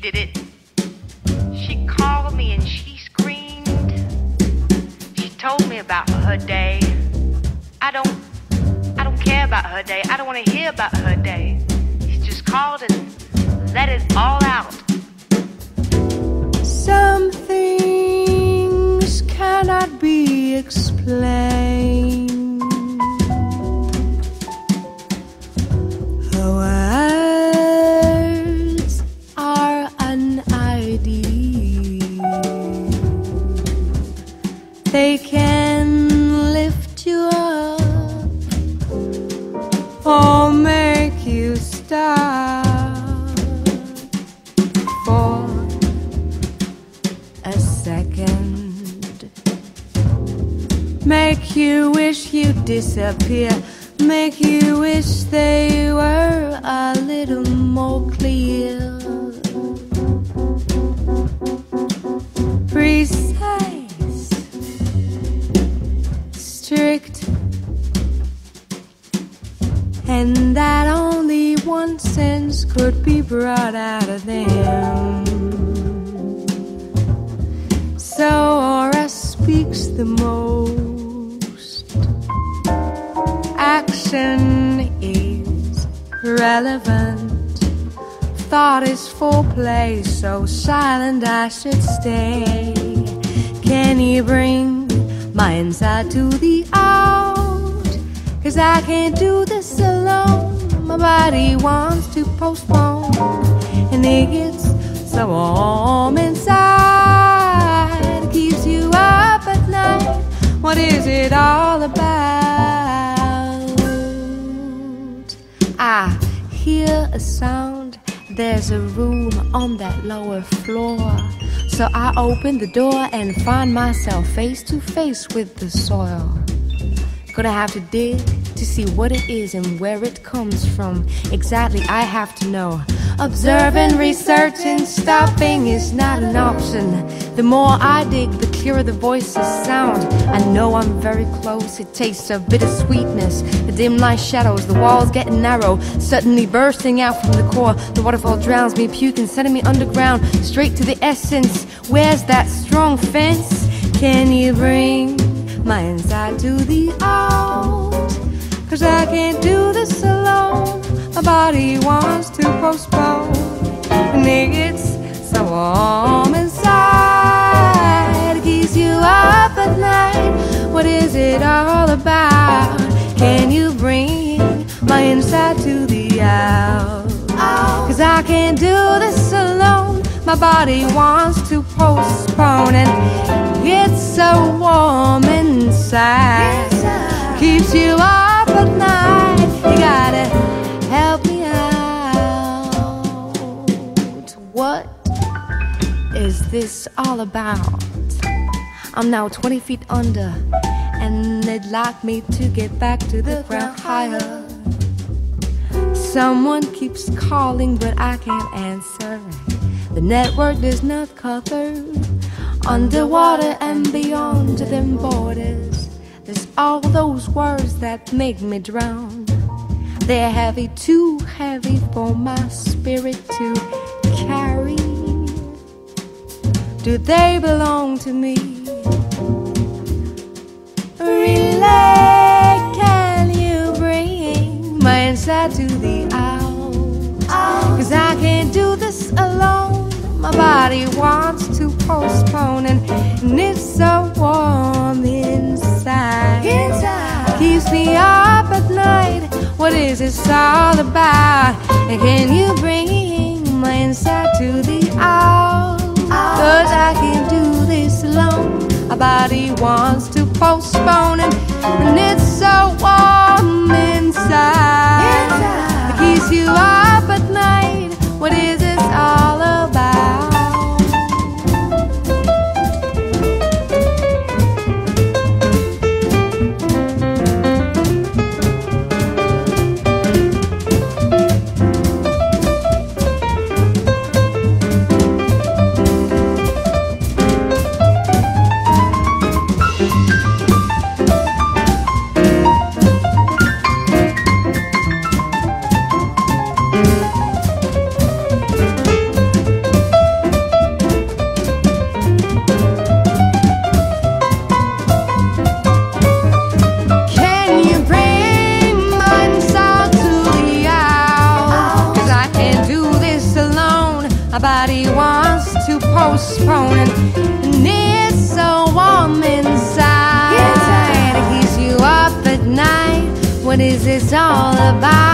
did it. She called me and she screamed. She told me about her day. I don't I don't care about her day. I don't want to hear about her day. She just called and let it all out. Some things cannot be explained. You wish you'd disappear. Make you wish they were a little more clear. Precise, strict, and that only one sense could be brought out of them. So Aura speaks the most. Action is relevant. Thought is foreplay, so silent I should stay. Can you bring my inside to the out? Cause I can't do this alone. My body wants to postpone, and it gets so warm inside. Keeps you up at night. What is it all There's a room on that lower floor. So I open the door and find myself face to face with the soil. Gonna have to dig to see what it is and where it comes from. Exactly, I have to know. Observing, researching, stopping is not an option. The more I dig, the clearer the voices sound. I know I'm very close. It tastes of bittersweetness. The dim light shadows, the walls getting narrow, suddenly bursting out from the core. The waterfall drowns me, puking, sending me underground, straight to the essence. Where's that strong fence? Can you bring my inside to the out? Cause I can't do this alone. My body wants to postpone. And it so warm inside. It all about? Can you bring my inside to the out? Cause I can't do this alone. My body wants to postpone and it's so warm inside. Keeps you up at night. You gotta help me out. What is this all about? I'm now 20 feet under, and they'd like me to get back to the ground higher. Someone keeps calling, but I can't answer. The network does not cover underwater and beyond them borders. There's all those words that make me drown. They're heavy, too heavy for my spirit to carry. Do they belong to me? To the out? Cause I can't do this alone. My body wants to postpone, and, and it's so warm inside. inside. Keeps me up at night. What is this all about? And can you bring my inside to the out? Cause I can't do this alone. My body wants to postpone, and, and it's so postponing. And it's so warm inside. It keeps you up at night. What is this all about?